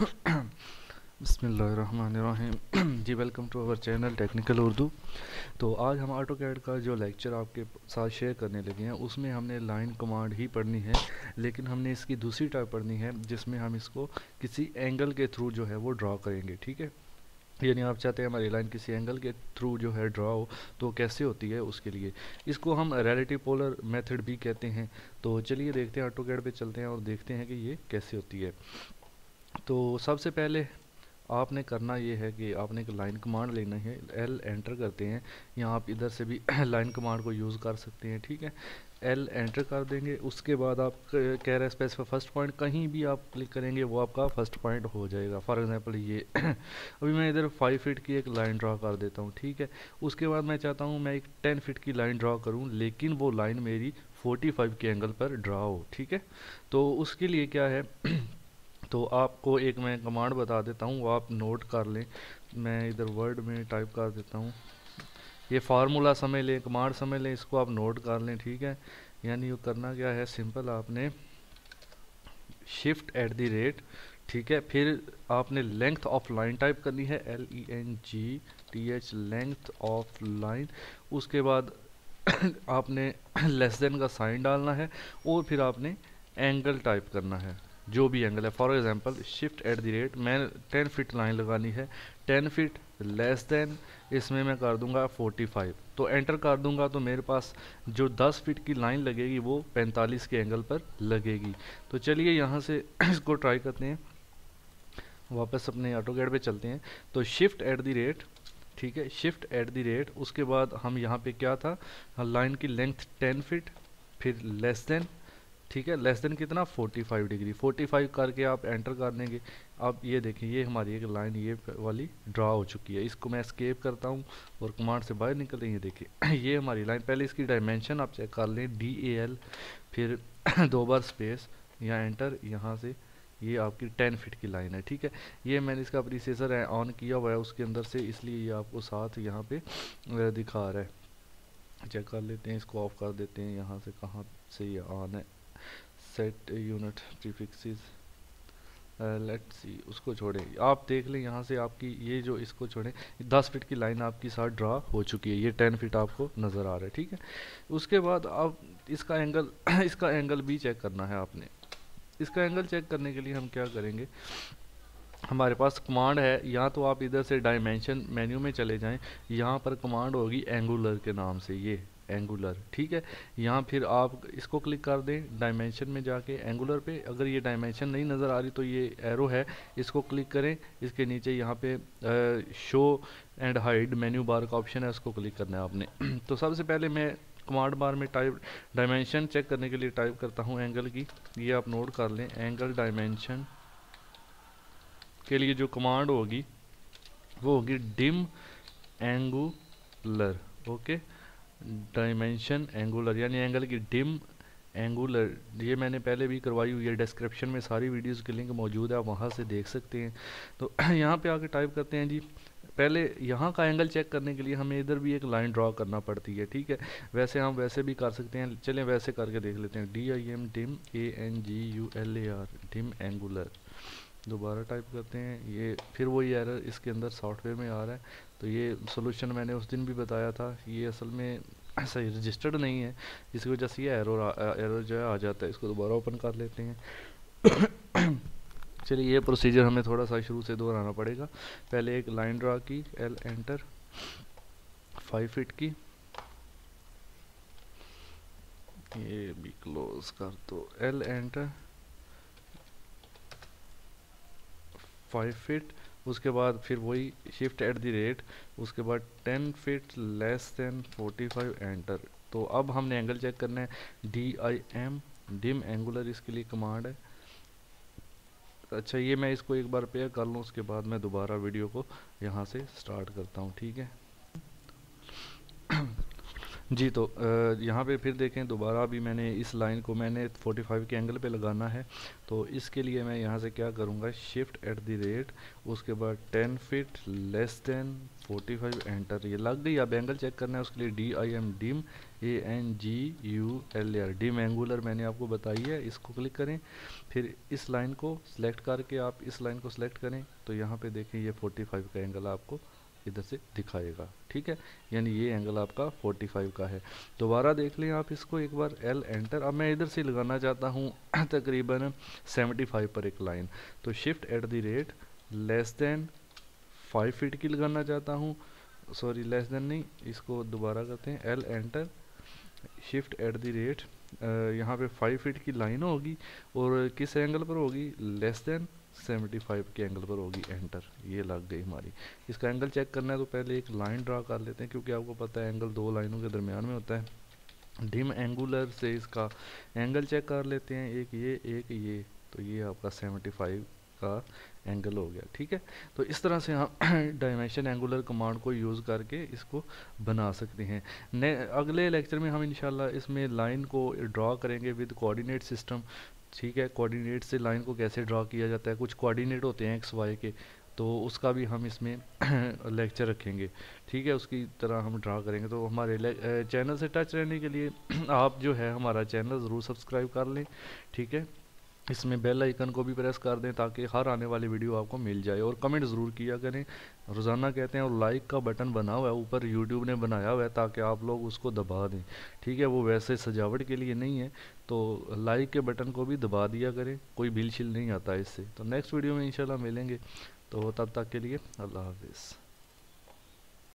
बसमीम जी welcome to our channel technical Urdu तो आज हम ऑटो कैड का जो लेक्चर आपके साथ शेयर करने लगे हैं, उसमें हमने लाइन कमांड ही पढ़नी है, लेकिन हमने इसकी दूसरी टाइप पढ़नी है, जिसमें हम इसको किसी एंगल के थ्रू जो है वो ड्रा करेंगे, ठीक है? यानी आप चाहते हैं हमारी लाइन किसी एंगल के थ्रू जो है ड्रा हो तो कैसे होती है उसके लिए? इसको हम रिलेटिव पोलर मेथड भी कहते हैं। तो चलिए देखते हैं ऑटो कैड पे चलते हैं और देखते हैं कि ये कैसे होती है। तो सबसे पहले आपने करना ये है कि आपने एक लाइन कमांड लेना है एल एंटर करते हैं। या आप इधर से भी लाइन कमांड को यूज़ कर सकते हैं, ठीक है? एल एंटर कर देंगे, उसके बाद आप कह रहे हैं स्पेसिफाई फ़र्स्ट पॉइंट कहीं भी आप क्लिक करेंगे, वो आपका फ़र्स्ट पॉइंट हो जाएगा। फॉर एग्जांपल ये अभी मैं इधर फाइव फीट की एक लाइन ड्रा कर देता हूँ, ठीक है? उसके बाद मैं चाहता हूँ मैं एक टेन फीट की लाइन ड्रा करूँ, लेकिन वो लाइन मेरी फोर्टी फाइव के एंगल पर ड्रा हो, ठीक है? तो उसके लिए क्या है तो आपको एक मैं कमांड बता देता हूँ, वो आप नोट कर लें। मैं इधर वर्ड में टाइप कर देता हूँ। ये फार्मूला समझ लें कमांड समझ लें, इसको आप नोट कर लें, ठीक है? यानी ये करना क्या है? सिंपल आपने शिफ्ट एट द रेट ठीक है? फिर आपने लेंथ ऑफ़ लाइन टाइप करनी है L E N G T H length of line उसके बाद आपने लेस देन का साइन डालना है और फिर आपने एंगल टाइप करना है। जो भी एंगल है. For example shift at the rate मैं टेन फिट लाइन लगानी है. टेन फिट लेस देन इसमें मैं कर दूँगा फोर्टी फाइव तो एंटर कर दूँगा तो मेरे पास जो दस फिट की लाइन लगेगी वो पैंतालीस के एंगल पर लगेगी. तो चलिए यहाँ से इसको ट्राई करते हैं. वापस अपने ऑटो गेट पर चलते हैं. तो शिफ्ट एट द रेट ठीक है? शिफ्ट एट द रेट उसके बाद हम यहाँ पे क्या था? लाइन की लेंथ टेन फिट फिर लेस देन ठीक है लेस देन कितना? 45 डिग्री 45 करके आप एंटर कर देंगे। अब ये देखें, ये हमारी एक लाइन ये वाली ड्रा हो चुकी है। इसको मैं स्केप करता हूँ और कमांड से बाहर निकल रही है देखिए ये हमारी लाइन पहले इसकी डायमेंशन आप चेक कर लें डी ए एल फिर दो बार स्पेस या एंटर यहाँ से। ये आपकी टेन फिट की लाइन है, ठीक है? ये मैंने इसका प्रीसेसर ऑन किया हुआ है, उसके अंदर से, इसलिए ये आपको साथ यहाँ पे दिखा रहा है। चेक कर लेते हैं, इसको ऑफ़ कर देते हैं, यहाँ से कहाँ से ये ऑन है। Set unit prefixes let see उसको छोड़ें। आप देख लें, यहाँ से आपकी, ये जो इसको छोड़ें, दस फिट की लाइन आपकी साथ ड्रा हो चुकी है। ये टेन फिट आपको नज़र आ रहा है, ठीक है? उसके बाद आप, इसका एंगल इसका एंगल भी चेक करना है आपने। इसका एंगल चेक करने के लिए हम क्या करेंगे? हमारे पास कमांड है, या तो आप इधर से डायमेंशन मेन्यू में चले जाएँ। यहाँ पर कमांड होगी एंगुलर के नाम से, ये। एंगुलर ठीक है? यहाँ फिर आप इसको क्लिक कर दें डायमेंशन में जाके एंगुलर पे। अगर ये डायमेंशन नहीं नज़र आ रही तो ये एरो है। इसको क्लिक करें, इसके नीचे यहाँ पे show and hide menu bar का ऑप्शन है, उसको क्लिक करना है आपने। तो सबसे पहले मैं कमांड बार में टाइप डायमेंशन चेक करने के लिए टाइप करता हूँ एंगल की। ये आप नोट कर लें एंगल डायमेंशन के लिए जो कमांड होगी, वो होगी dim angular okay dimension angular यानी एंगल की डिम एंगुलर ये मैंने पहले भी करवाई हुई है डिस्क्रिप्शन में सारी वीडियोस की लिंक मौजूद है, आप वहाँ से देख सकते हैं। तो यहाँ पे आके टाइप करते हैं जी। पहले यहाँ का एंगल चेक करने के लिए हमें इधर भी एक लाइन ड्रॉ करना पड़ती है, ठीक है? वैसे हम वैसे भी कर सकते हैं, चलें वैसे करके देख लेते हैं। D I M dim A N G U L A R dim angular दोबारा टाइप करते हैं, ये फिर वही एरर इसके अंदर सॉफ्टवेयर में आ रहा है। तो ये सोल्यूशन मैंने उस दिन भी बताया था। ये असल में ऐसा रजिस्टर्ड नहीं है। इसकी वजह से ये एरर एरर जो है आ जाता है। इसको दोबारा ओपन कर लेते हैं। चलिए, ये प्रोसीजर हमें थोड़ा सा शुरू से दोहराना पड़ेगा। पहले एक लाइन ड्रा की एल एंटर फाइव फिट की। ये भी क्लोज कर दो। एल एंटर फाइव फीट उसके बाद फिर वही शिफ्ट एट दी रेट उसके बाद ten feet less than forty five enter तो अब हमने एंगल चेक करना है. D I M dim angular इसके लिए कमांड है. अच्छा ये मैं इसको एक बार पेयर कर लूँ, उसके बाद मैं दोबारा वीडियो को यहाँ से स्टार्ट करता हूँ, ठीक है? जी तो यहाँ पे फिर देखें, दोबारा भी मैंने इस लाइन को मैंने 45 के एंगल पे लगाना है। तो इसके लिए मैं यहाँ से क्या करूँगा शिफ्ट एट द रेट उसके बाद 10 फिट लेस देन 45 एंटर ये लग गई, अब एंगल चेक करना है, उसके लिए D I M dim A N G U L R dim angular मैंने आपको बताई है, इसको क्लिक करें। फिर इस लाइन को सिलेक्ट करके आप इस लाइन को सिलेक्ट करें। तो यहाँ पे देखें, ये 45 का एंगल आपको इधर से दिखाएगा। ठीक है? यानी ये एंगल आपका 45 का है। दोबारा देख लें आप इसको एक बार एल एंटर अब मैं इधर से लगाना चाहता हूँ तकरीबन 75 पर एक लाइन तो shift at the rate less than five feet की लगाना चाहता हूँ। सॉरी लेस देन नहीं, इसको दोबारा करते हैं। L enter shift at the rate यहाँ पे फाइव फीट की लाइन होगी। और किस एंगल पर होगी? लेस देन 75 के एंगल पर होगी एंटर ये लग गई हमारी। इसका एंगल चेक करना है तो पहले एक लाइन ड्रा कर लेते हैं, क्योंकि आपको पता है एंगल दो लाइनों के दरमियान में होता है। डिम एंगुलर से इसका एंगल चेक कर लेते हैं, एक ये एक ये। तो ये आपका 75 का एंगल हो गया, ठीक है? तो इस तरह से हम डायमेंशन एंगुलर कमांड को यूज़ करके इसको बना सकते हैं। अगले लेक्चर में हम इंशाल्लाह इसमें लाइन को ड्रा करेंगे विद कोऑर्डिनेट सिस्टम ठीक है कोऑर्डिनेट से लाइन को कैसे ड्रा किया जाता है? कुछ कोऑर्डिनेट होते हैं एक्स वाई के तो उसका भी हम इसमें लेक्चर रखेंगे। ठीक है, उसकी तरह हम ड्रा करेंगे। तो हमारे चैनल से टच रहने के लिए आप जो है हमारा चैनल ज़रूर सब्सक्राइब कर लें। ठीक है? इसमें बेल आइकन को भी प्रेस कर दें ताकि हर आने वाली वीडियो आपको मिल जाए। और कमेंट ज़रूर किया करें। रोज़ाना कहते हैं, और लाइक का बटन बना हुआ है, ऊपर यूट्यूब ने बनाया हुआ है ताकि आप लोग उसको दबा दें। ठीक है, वो वैसे सजावट के लिए नहीं है तो लाइक के बटन को भी दबा दिया करें, कोई बिल शिल नहीं आता इससे। तो नेक्स्ट वीडियो में इंशाल्लाह मिलेंगे। तो तब तक के लिए अल्लाह हाफिज़।